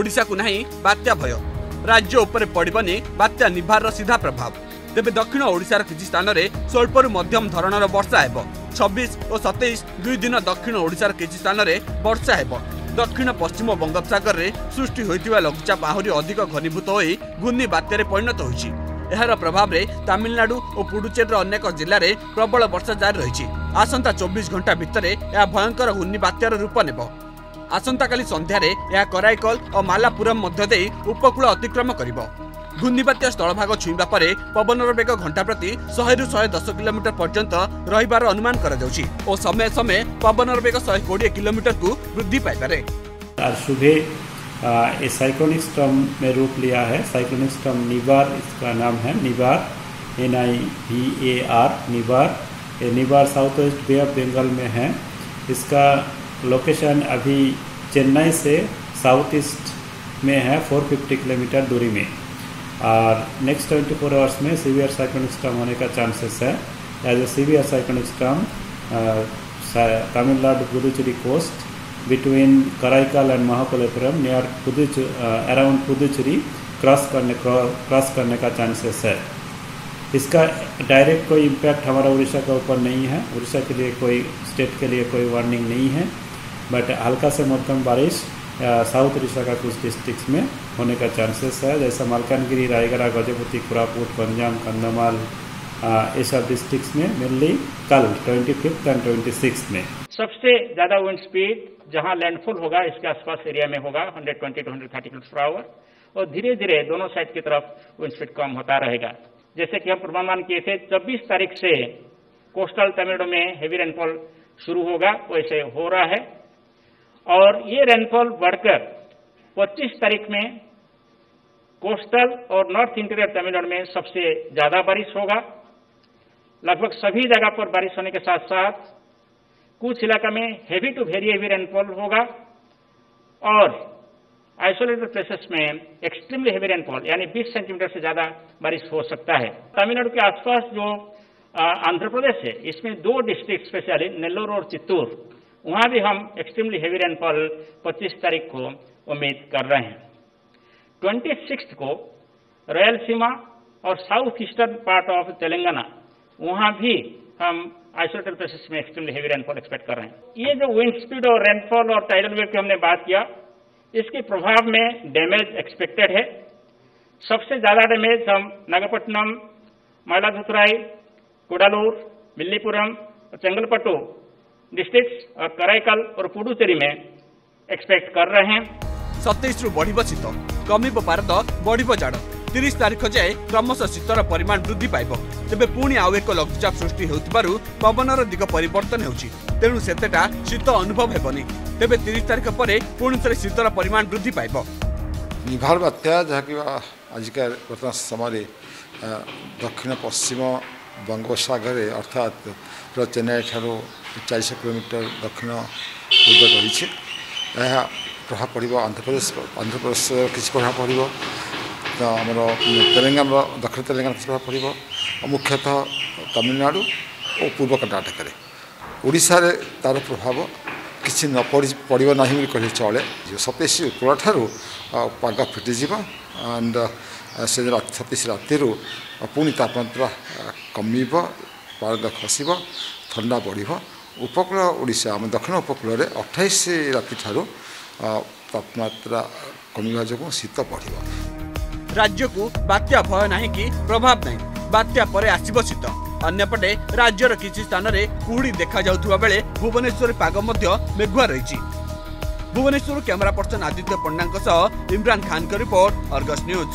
ଓଡ଼ିଶାକୁ ନାହିଁ ବାତ୍ୟା ଭୟ। ରାଜ୍ୟ ଉପରେ ପଡ଼ିବନି ବାତ୍ୟା ନିଭାରର ସିଧା ପ୍ରଭାବ। ତେବେ ଦକ୍ଷିଣ ଓଡ଼ିଶାର କିଛି ସ୍ଥାନରେ ସ୍ୱଳ୍ପରୁ ମଧ୍ୟମ ଧରଣର ବର୍ଷା ହେବ। ଛବିଶ ଓ ସତେଇଶ ଦୁଇ ଦିନ ଦକ୍ଷିଣ ଓଡ଼ିଶାର କିଛି ସ୍ଥାନରେ ବର୍ଷା ହେବ। ଦକ୍ଷିଣ ପଶ୍ଚିମ ବଙ୍ଗୋପସାଗରରେ ସୃଷ୍ଟି ହୋଇଥିବା ଲଘୁଚାପ ଆହୁରି ଅଧିକ ଘନୀଭୂତ ହୋଇ ଘୂର୍ଣ୍ଣି ବାତ୍ୟାରେ ପରିଣତ ହୋଇଛି। ଏହାର ପ୍ରଭାବରେ ତାମିଲନାଡୁ ଓ ପୁଡୁଚେରୀର ଅନେକ ଜିଲ୍ଲାରେ ପ୍ରବଳ ବର୍ଷା ଜାରି ରହିଛି। ଆସନ୍ତା ଚବିଶ ଘଣ୍ଟା ଭିତରେ ଏହା ଭୟଙ୍କର ଘୂର୍ଣ୍ଣି ବାତ୍ୟାର ରୂପ ନେବ। ଆସନ୍ତାକାଲି ସନ୍ଧ୍ୟାରେ ଏହା କରାଇକଲ ଓ ମାଲାପୁରମ ମଧ୍ୟ ଦେଇ ଉପକୂଳ ଅତିକ୍ରମ କରିବ ଘୂର୍ଣ୍ଣିବାତ୍ୟା ସ୍ଥଳଭାଗ ଛୁଇଁବା ପରେ ପବନର ବେଗ ଘଣ୍ଟା ପ୍ରତି ଶହେରୁ ଶହେ ଦଶ କିଲୋମିଟର ପର୍ଯ୍ୟନ୍ତ ରହିବାର ଅନୁମାନ କରାଯାଉଛି ଓ ସମୟ ସମୟ ପବନର ବେଗ ଶହେ କୋଡ଼ିଏ କିଲୋମିଟରକୁ ବୃଦ୍ଧି ପାଇପାରେ आज सुबह आ, ये साइक्लोनिक स्टॉर्म में रूप लिया है साइक्लोनिक स्टॉर्म निबार इसका नाम है Nivar N I V A R Nivar ये Nivar south west bay of Bengal में है इसका लोकेशन अभी चेन्नई से साउथ ईस्ट में है 450 किलोमीटर दूरी में। और नेक्स्ट 24 फोर आवर्स में सीवियर साइक्लोनिक स्टॉर्म होने का चांसेस है। As a severe cyclonic storm Tamil Nadu Puducherry coast between Karaikal and near Puduch, uh, around Puducherry cross करने क्रॉस करने का चांसेस है। इसका डायरेक्ट कोई इम्पैक्ट हमारा उड़ीसा के ऊपर नहीं है। उड़ीसा के लिए कोई स्टेट के लिए कोई वार्निंग नहीं है। बट हल्का से मध्यम बारिश साउथ उड़ीसा का कुछ डिस्ट्रिक्ट्स में होने का चांसेस है। जैसा मालकानगिरी, रायगढ़, गजपति, कोरापुट गंजाम कंधमाल ये सब डिस्ट्रिक्ट्स में मेनली कल twenty fifth and twenty six में। सबसे ज़्यादा विंड स्पीड जहाँ लैंडफॉल होगा, इसके आसपास एरिया में होगा 120 टू 130 किलोमीटर आवर और धीरे धीरे दोनों साइड की तरफ़ विंड स्पीड कम होता रहेगा। जैसे कि हम पूर्वानुमान किए थे 24 तारीख से कोस्टल तमिलनाडु में हेवी रेनफॉल शुरू होगा, वैसे हो रहा है। और ये रेनफॉल बढ़कर 25 तारीख में कोस्टल और नॉर्थ इंटीरियर तमिलनाडु में सबसे ज़्यादा बारिश होगा। लगभग सभी जगह पर बारिश होने के साथ साथ कुछ इलाका में heavy to very heavy rainfall होगा और आइसोलेटेड प्लेसेस में एक्सट्रीमली हेवी रेनफॉल यानी 20 सेंटीमीटर से ज़्यादा बारिश हो सकता है। तमिलनाडु के आसपास जो आंध्र प्रदेश है, इसमें दो डिस्ट्रिक्ट स्पेशली नेल्लोर और चित्तूर वहाँ भी हम एक्सट्रीमली हेवी रेनफॉल 25 तारीख को उम्मीद कर रहे हैं। ट्वेंटी को रयलसीमा और south eastern part of Telangana वहाँ भी हम आइसोलेटेड प्लेसेस में एक्सट्रीमली हेवी रेनफॉल एक्सपेक्ट कर रहे हैं। ये जो विंड स्पीड और रेनफॉल और टाइडल वेव की हमने बात किया, इसके प्रभाव में डैमेज एक्सपेक्टेड है। सबसे ज़्यादा डैमेज हम नागपट्टनम मयलादुतुराई कुडालूर मिल्लीपुरम और चंगलपट्टू डिस्ट्रिक्ट और कराईकल और पुडुचेरी में एक्सपेक्ट कर रहे हैं ସତେଇଶରୁ ବଢିବ ଶୀତ କମିବ ପାରଦ ବଢିବ ଜାଡ ତିରିଶ ତାରିଖ ଯାଏ କ୍ରମଶଃ ଶୀତର ପରିମାଣ ବୃଦ୍ଧି ପାଇବ ତେବେ ପୁଣି ଆଉ ଏକ ଲଘୁଚାପ ସୃଷ୍ଟି ହେଉଥିବାରୁ ପବନର ଦିଗ ପରିବର୍ତ୍ତନ ହେଉଛି ତେଣୁ ସେତେଟା ଶୀତ ଅନୁଭବ ହେବନି ତେବେ ତିରିଶ ତାରିଖ ପରେ ପୁଣି ଥରେ ଶୀତର ପରିମାଣ ବୃଦ୍ଧି ପାଇବ ନିଭାର ବାତ୍ୟା ଯାହାକି ଆଜିକା ବର୍ତ୍ତମାନ ସମୟରେ ଦକ୍ଷିଣ ପଶ୍ଚିମ ବଙ୍ଗୋପସାଗରରେ ଅର୍ଥାତ୍ ପୁରା ଚେନ୍ନାଇ ଠାରୁ ଚାରିଶହ କିଲୋମିଟର ଦକ୍ଷିଣ ପୂର୍ବ ରହିଛି ଏହା ପ୍ରଭାବ ପଡ଼ିବ ଆନ୍ଧ୍ରପ୍ରଦେଶ ଆନ୍ଧ୍ରପ୍ରଦେଶର କିଛି ପ୍ରଭାବ ପଡ଼ିବ ତ ଆମର ତେଲେଙ୍ଗାନାର ଦକ୍ଷିଣ ତେଲେଙ୍ଗାନା କିଛି ପ୍ରଭାବ ପଡ଼ିବ ମୁଖ୍ୟତଃ ତାମିଲନାଡ଼ୁ ଓ ପୂର୍ବ କର୍ଣ୍ଣାଟକରେ ଓଡ଼ିଶାରେ ତା'ର ପ୍ରଭାବ କିଛି ନ ପଡ଼ି ପଡ଼ିବ ନାହିଁ ବୋଲି କହିଲେ ଚଳେ ସତେଇଶ ଉପରଠାରୁ ପାଗ ଫିଟିଯିବ ଆଣ୍ଡ ସେ ସତେଇଶ ରାତିରୁ ପୁଣି ତାପମାତ୍ରା କମିବ ପାରଦ ଖସିବ ଥଣ୍ଡା ବଢ଼ିବ ଉପକୂଳ ଓଡ଼ିଶା ଆମ ଦକ୍ଷିଣ ଉପକୂଳରେ ଅଠାଇଶ ରାତିଠାରୁ ତାପମାତ୍ରା କମିବା ଯୋଗୁଁ ଶୀତ ବଢ଼ିବ ରାଜ୍ୟକୁ ବାତ୍ୟା ଭୟ ନାହିଁ କି ପ୍ରଭାବ ନାହିଁ? ବାତ୍ୟା ପରେ ଆସିବ ଶୀତ। ଅନ୍ୟପଟେ ରାଜ୍ୟର କିଛି ସ୍ଥାନରେ କୁହୁଡ଼ି ଦେଖାଯାଉଥିବା ବେଳେ ଭୁବନେଶ୍ୱରରେ ପାଗ ମଧ୍ୟ ମେଘୁଆ ରହିଛି। ଭୁବନେଶ୍ୱରରୁ କ୍ୟାମେରା ପର୍ସନ ଆଦିତ୍ୟ ପଣ୍ଡାଙ୍କ ସହ ଇମ୍ରାନ ଖାନଙ୍କ ରିପୋର୍ଟ ଅର୍ଗସ୍ ନ୍ୟୁଜ୍।